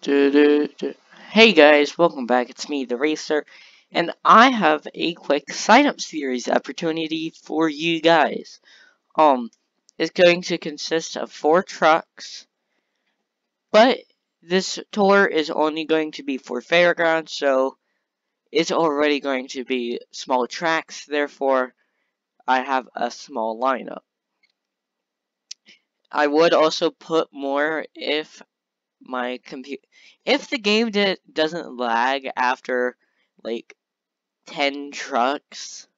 Hey guys, welcome back. It's me, the Racer, and I have a quick sign-up series opportunity for you guys. Um, it's going to consist of four trucks, but this tour is only going to be for fairgrounds, so it's already going to be small tracks. Therefore, I have a small lineup. I would also put more if my computer if the game did doesn't lag after like 10 trucks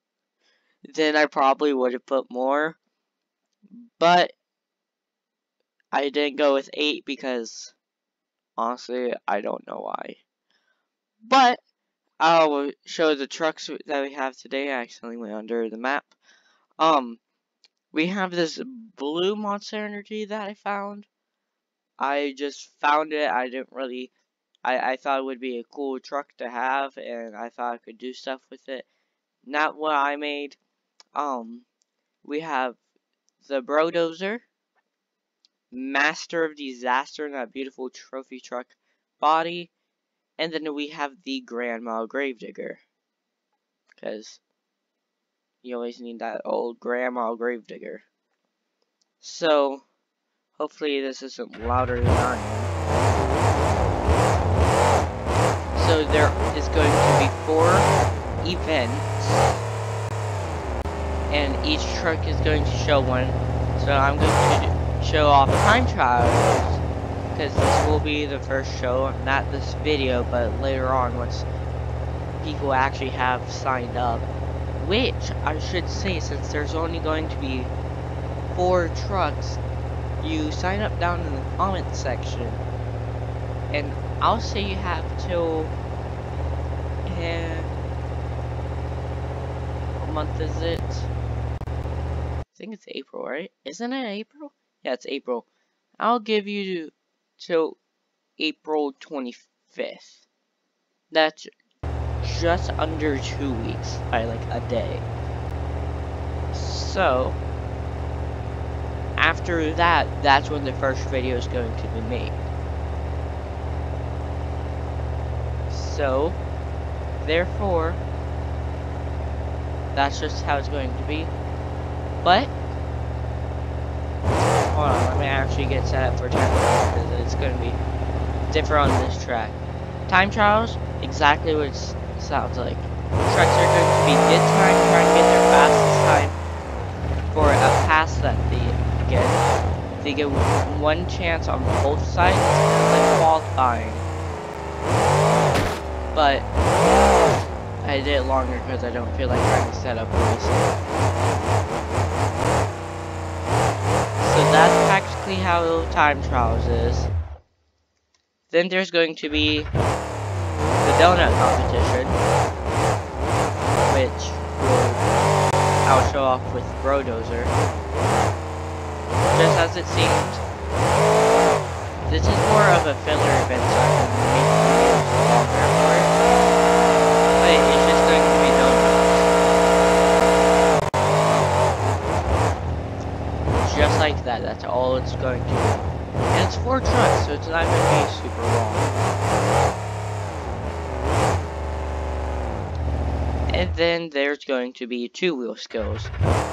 then I probably would have put more. But I didn't go with 8 because honestly I don't know why. But I'll show the trucks that we have today. I accidentally went under the map. Um we have this blue monster energy that I found I just found it. I didn't really, I, I thought it would be a cool truck to have, and I thought I could do stuff with it. Not what I made. Um, we have the Brodozer, Master of Disaster in that beautiful trophy truck body, and then we have the Grandma Gravedigger. Because you always need that old Grandma Gravedigger. So, Hopefully this isn't louder than I am. So there is going to be four events. And each truck is going to show one. So I'm going to show off time trials. Because this will be the first show. Not this video, but later on once people actually have signed up. Which, I should say, since there's only going to be four trucks, you sign up down in the comment section and I'll say you have till and what month is it? I think it's April, right? Isn't it April? Yeah, it's April. I'll give you till April 25th. That's just under two weeks by like a day. So, after that, that's when the first video is going to be made. So, therefore, that's just how it's going to be. But, hold on, let me actually get set up for time trials because it's going to be different on this track. Time trials, exactly what it sounds like. Trucks are going to be good time, trying to get their fastest time for a pass that get they get one chance on both sides like qualifying. But I did it longer because I don't feel like trying to set up racing. So that's practically how time trials is. Then there's going to be the donut competition, which I'll show off with Brodozer just as it seemed. This is more of a filler event, so I can make for it. But it's just going to be donuts. Just like that, that's all it's going to be. And it's four trucks, so it's not going to be super long. And then there's going to be two wheel skills,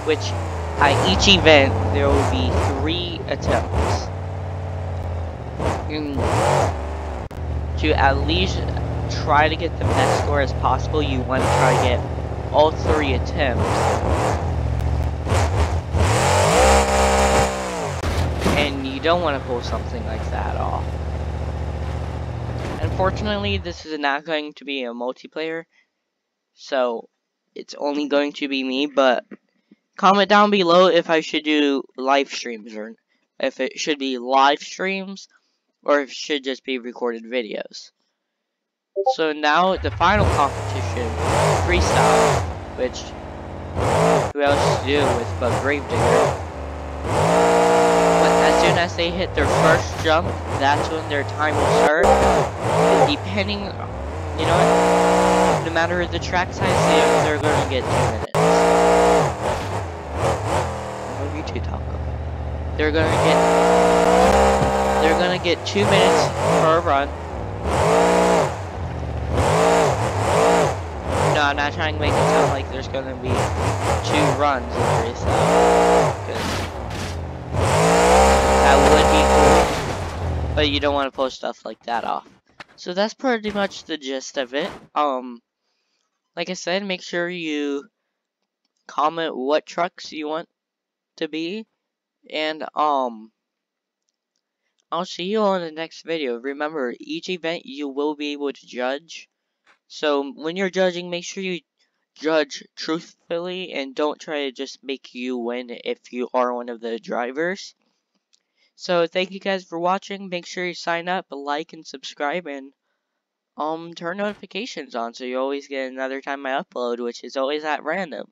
which at each event, there will be three attempts. And to at least try to get the best score as possible, you want to try to get all three attempts. And you don't want to pull something like that off. Unfortunately, this is not going to be a multiplayer, so it's only going to be me, but Comment down below if I should do live streams or if it should be live streams or if it should just be recorded videos. So now the final competition, freestyle, which who else to do with but Gravedigger. But as soon as they hit their first jump, that's when their time will start. And depending, you know, no matter the track size, they're going to get two minutes. Two Taco Bell. They're gonna get they're gonna get two minutes per run. No, I'm not trying to make it sound like there's gonna be two runs in the race that would be cool. But you don't wanna post stuff like that off. So that's pretty much the gist of it. Um like I said, make sure you comment what trucks you want to be. And, um, I'll see you in the next video. Remember, each event you will be able to judge. So when you're judging, make sure you judge truthfully and don't try to just make you win if you are one of the drivers. So thank you guys for watching. Make sure you sign up, like, and subscribe, and um turn notifications on so you always get another time I upload, which is always at random.